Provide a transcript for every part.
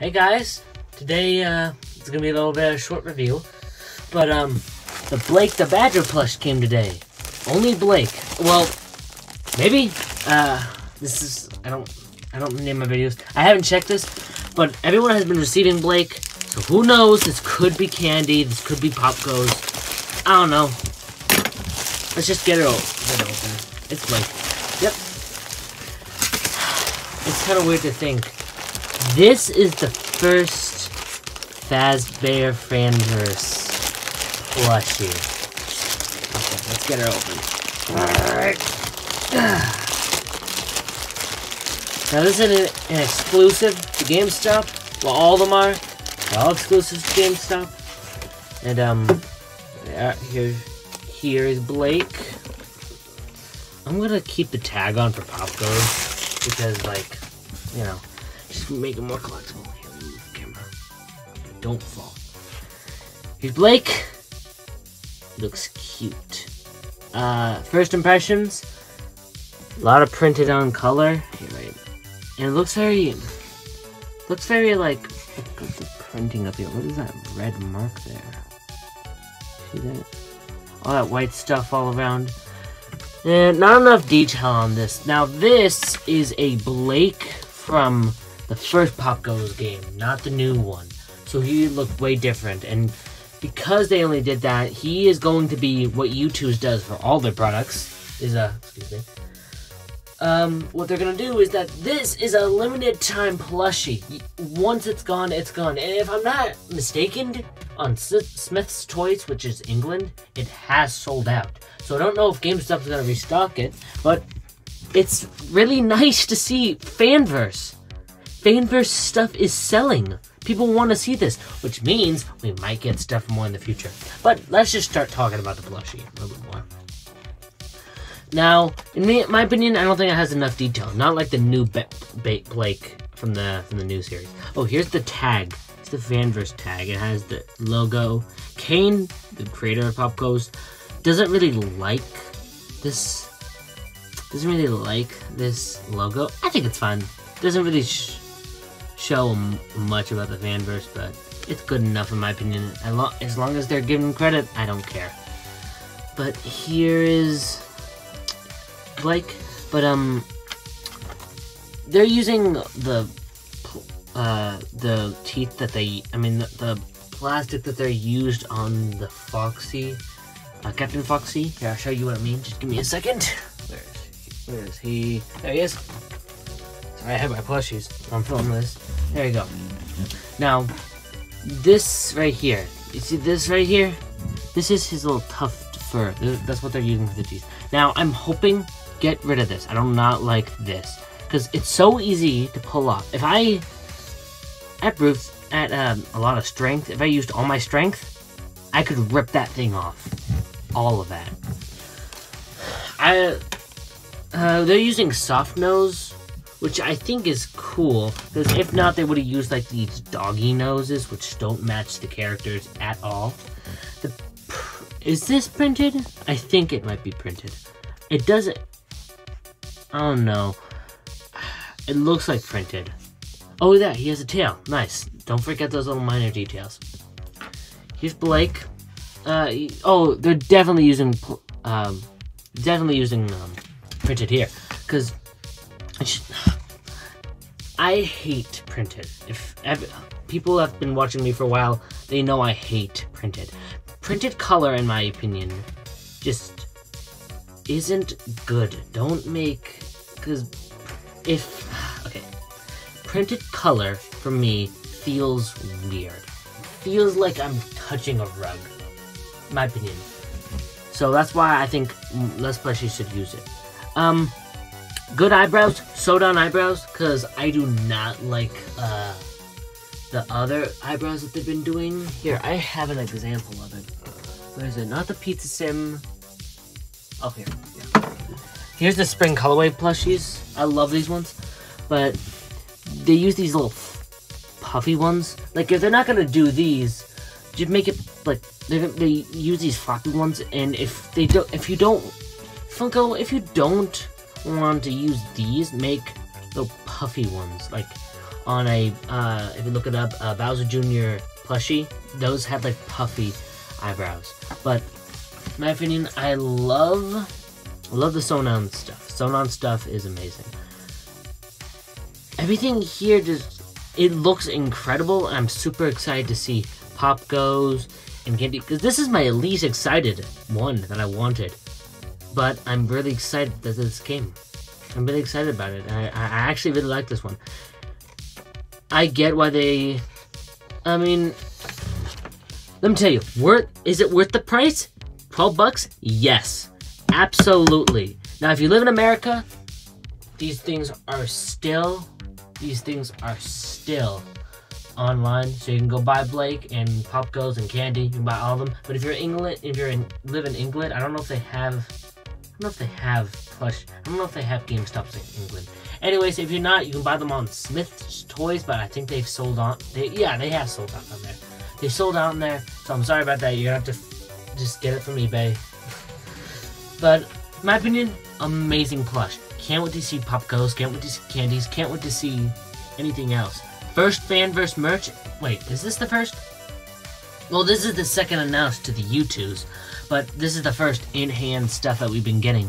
Hey guys, today uh, it's gonna be a little bit of a short review, but um, the Blake the Badger plush came today. Only Blake. Well, maybe. Uh, this is I don't I don't name my videos. I haven't checked this, but everyone has been receiving Blake, so who knows? This could be candy. This could be Popgoes. I don't know. Let's just get it, get it open. It's Blake. Yep. It's kind of weird to think. This is the first Fazbear Fanverse plushie. Okay, let's get her open. Alright. Now this is an, an exclusive to GameStop. Well, all of them are. They're all exclusive to GameStop. And um, yeah, here, here is Blake. I'm gonna keep the tag on for Popgoes because, like, you know, just make it more collectible. Here, move the camera. Don't fall. Here's Blake. Looks cute. Uh, first impressions. A lot of printed on color. Here, right. And it looks very, looks very like, look the printing up here. What is that red mark there? See that? All that white stuff all around. And not enough detail on this. Now this is a Blake from the first Popgoes game, not the new one. So he looked way different. And because they only did that, he is going to be what Youtooz does for all their products. Is a excuse me. Um, what they're gonna do is that this is a limited time plushie. Once it's gone, it's gone. And if I'm not mistaken, on S- Smyths Toys, which is England, it has sold out. So I don't know if GameStop's gonna restock it, but it's really nice to see Fanverse. Fanverse stuff is selling. People want to see this, which means we might get stuff more in the future. But let's just start talking about the plushie a little bit more. Now, in my opinion, I don't think it has enough detail. Not like the new Be- Blake from the from the new series. Oh, here's the tag. It's the Fanverse tag. It has the logo. Kane, the creator of Popgoes, doesn't really like this. Doesn't really like this logo. I think it's fine. Doesn't really show much about the Fanverse, but it's good enough in my opinion. As long as they're giving credit, I don't care. But here is Blake, but um, they're using the uh the teeth that they, I mean the, the plastic that they're used on the Foxy, uh, Captain Foxy. Here, I'll show you what I mean. Just give me a second. Where is he? Where is he? There he is. I have my plushies. I'm filming this. There you go. Now, this right here. You see this right here? This is his little tuft fur. That's what they're using for the teeth. Now, I'm hoping get rid of this. I do not not like this because it's so easy to pull off. If I at Bruce at um, a lot of strength, if I used all my strength, I could rip that thing off. All of that. I uh, they're using soft nose, which I think is cool because if not, they would have used like these doggy noses, which don't match the characters at all. The is this printed? I think it might be printed. It doesn't. I don't know. It looks like printed. Oh, yeah, he has a tail. Nice. Don't forget those little minor details. Here's Blake. Uh, oh, they're definitely using, um, definitely using um, printed here, because I hate printed. If people have been watching me for a while, they know I hate printed. Printed color, in my opinion, just isn't good. Don't make because if okay, printed color for me feels weird. Feels like I'm touching a rug. My opinion. So that's why I think mm, less plushies should use it. Um, good eyebrows, sew down eyebrows, because I do not like uh the other eyebrows that they've been doing. Here, I have an example of it. Where is it? Not the pizza sim. Oh, here. Yeah. Here's the spring colorway plushies. I love these ones, but they use these little puffy ones. Like if they're not gonna do these, just make it like they they use these floppy ones. And if they don't, if you don't, Funko, if you don't want to use these, make little puffy ones. Like on a, uh, if you look it up, uh, Bowser Jr. plushie. Those had like puffy eyebrows. But, in my opinion, I love, love the Sonon stuff. Sonon stuff is amazing. Everything here just, it looks incredible. I'm super excited to see Popgoes and Candy, because this is my least excited one that I wanted. But I'm really excited that this came. I'm really excited about it. I, I actually really like this one. I get why they. I mean, let me tell you, worth is it worth the price? Twelve bucks? Yes, absolutely. Now, if you live in America, these things are still, these things are still online, so you can go buy Blake and Popgoes and Candy. You can buy all of them. But if you're in England, if you're in live in England, I don't know if they have don't know if they have plush. I don't know if they have GameStops in England. Anyways, if you're not, you can buy them on Smyths Toys, but I think they've sold on. They, yeah, they have sold out on there. They sold out on there, so I'm sorry about that. You're gonna have to just get it from eBay. but my opinion, amazing plush. Can't wait to see Popgoes. Can't wait to see candies. Can't wait to see anything else. First fanverse merch. Wait, is this the first? Well, this is the second announced to the Youtooz. But this is the first in-hand stuff that we've been getting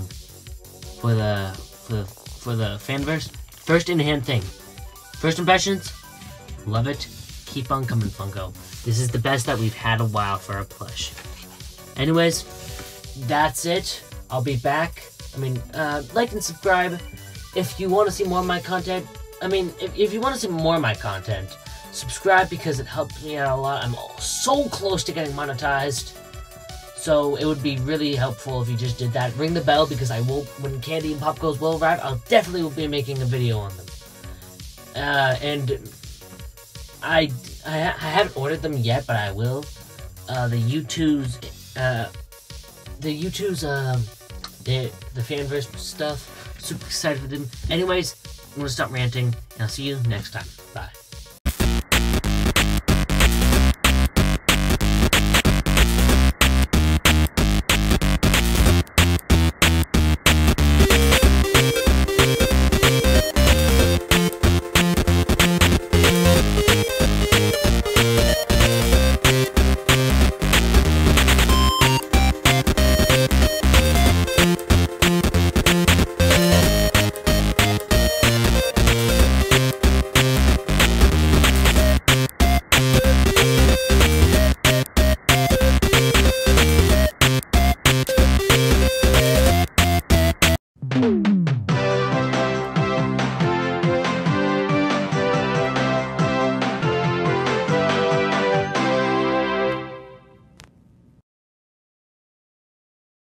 for the for the, for the fanverse. First in-hand thing. First impressions, love it. Keep on coming, Funko. This is the best that we've had a while for a plush. Anyways, that's it. I'll be back. I mean, uh, like and subscribe if you want to see more of my content. I mean, if, if you want to see more of my content, subscribe because it helps me out a lot. I'm so close to getting monetized. So it would be really helpful if you just did that. Ring the bell because I will, when Candy and Popgoes will arrive, I'll definitely will be making a video on them. Uh, and I, I, I haven't ordered them yet, but I will. Uh, the Youtooz, uh, the Youtooz, um, the, the fanverse stuff. Super excited for them. Anyways, I'm gonna stop ranting, and I'll see you next time. Bye.